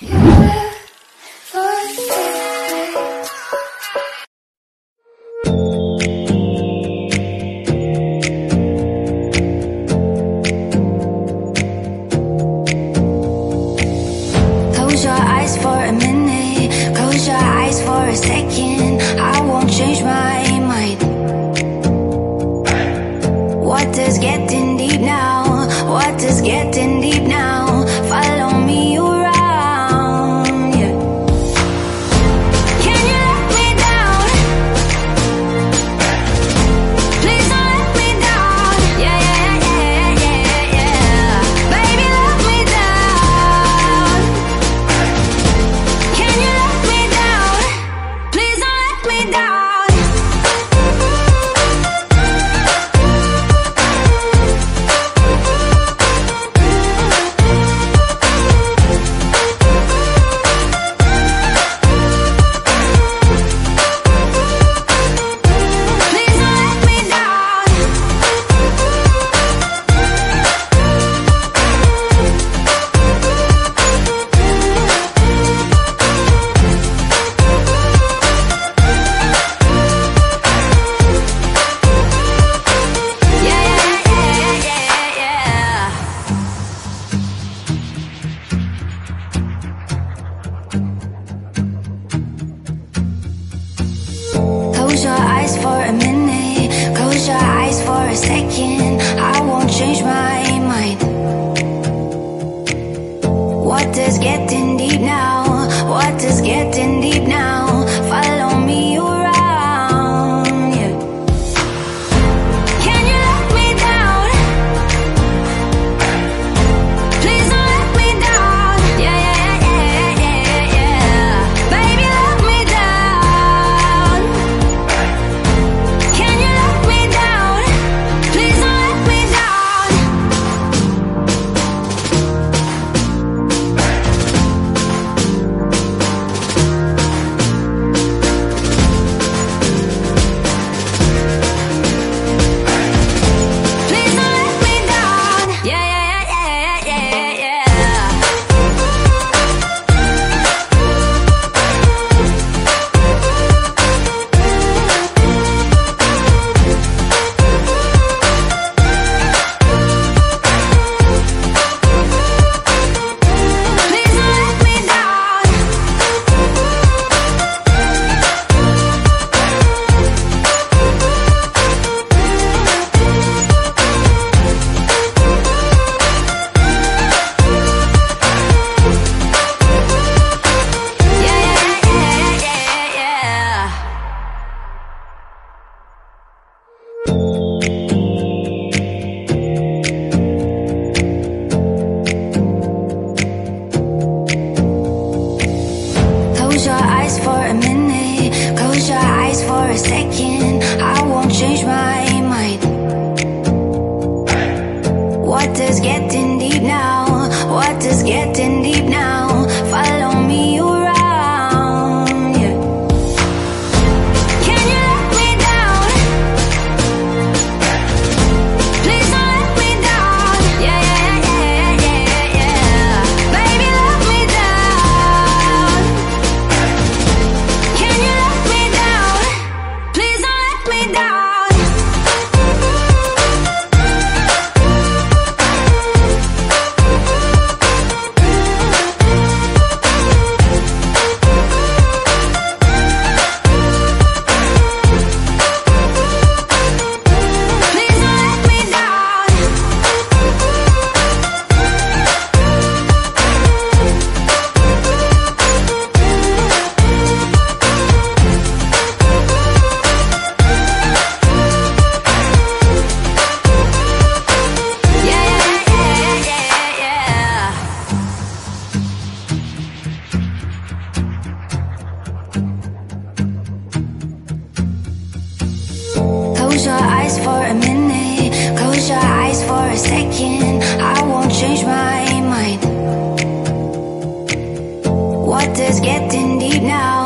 Close your eyes for a minute, close your eyes for a second. Close your eyes for a minute. Close your eyes for a second. I won't change my mind. Waters getting deep now? Close your eyes for a minute. Close your eyes for a second. I won't change my mind. What is getting deep now?